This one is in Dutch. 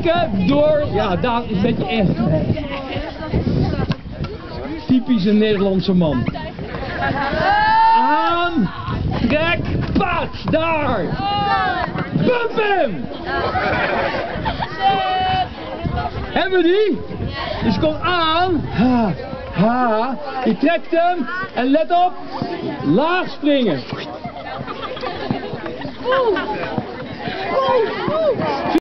trekken door... Ja, daar is een beetje echt. Typische Nederlandse man. Aan, trek, pat, daar. Pump hem. Hebben we die? Dus kom aan. Ha, ha. Je trekt hem. En let op. Laag springen.